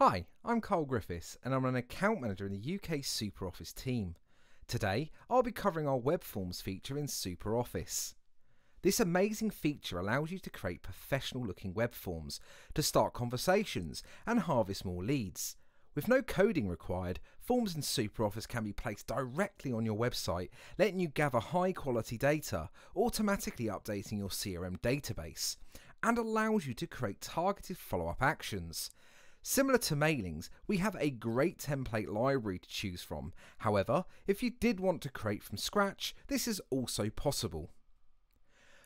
Hi, I'm Carl Griffiths and I'm an account manager in the UK SuperOffice team. Today, I'll be covering our web forms feature in SuperOffice. This amazing feature allows you to create professional looking web forms, to start conversations and harvest more leads. With no coding required, forms in SuperOffice can be placed directly on your website, letting you gather high quality data, automatically updating your CRM database, and allows you to create targeted follow up actions. Similar to mailings, we have a great template library to choose from. However, if you did want to create from scratch, this is also possible.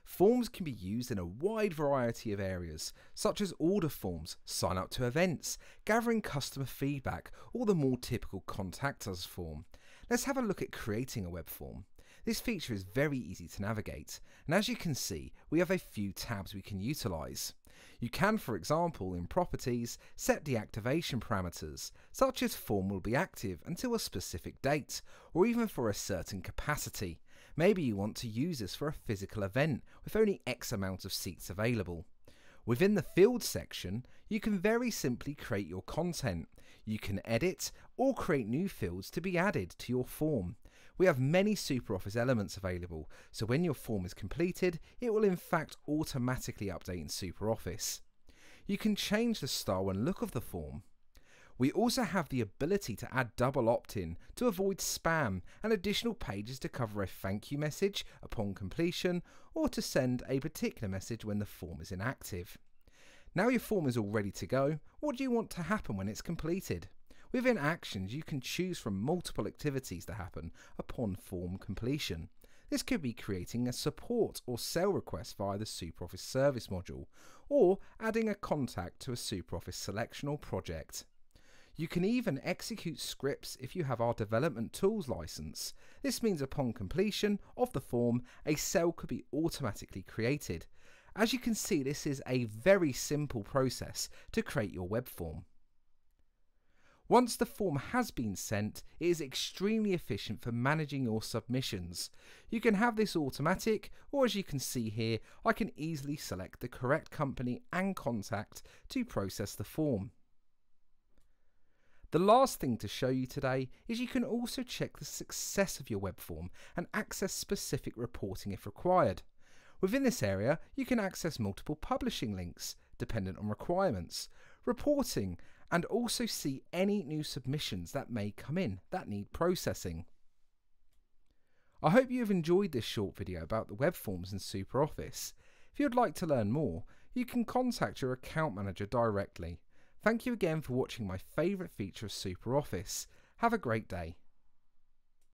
Forms can be used in a wide variety of areas, such as order forms, sign up to events, gathering customer feedback, or the more typical contact us form. Let's have a look at creating a web form. This feature is very easy to navigate, and as you can see, we have a few tabs we can utilize. You can, for example, in Properties, set deactivation parameters, such as form will be active until a specific date, or even for a certain capacity. Maybe you want to use this for a physical event with only X amount of seats available. Within the Fields section, you can very simply create your content. You can edit or create new fields to be added to your form. We have many SuperOffice elements available, so when your form is completed, it will in fact automatically update in SuperOffice. You can change the style and look of the form. We also have the ability to add double opt-in to avoid spam and additional pages to cover a thank you message upon completion or to send a particular message when the form is inactive. Now your form is all ready to go, what do you want to happen when it's completed? Within Actions, you can choose from multiple activities to happen upon form completion. This could be creating a support or sale request via the SuperOffice Service module, or adding a contact to a SuperOffice selection or project. You can even execute scripts if you have our development tools license. This means upon completion of the form, a cell could be automatically created. As you can see, this is a very simple process to create your web form. Once the form has been sent, it is extremely efficient for managing your submissions. You can have this automatic, or as you can see here, I can easily select the correct company and contact to process the form. The last thing to show you today is you can also check the success of your web form and access specific reporting if required. Within this area, you can access multiple publishing links, dependent on requirements, reporting, and also see any new submissions that may come in that need processing. I hope you have enjoyed this short video about the web forms in SuperOffice. If you would like to learn more, you can contact your account manager directly. Thank you again for watching my favourite feature of SuperOffice. Have a great day.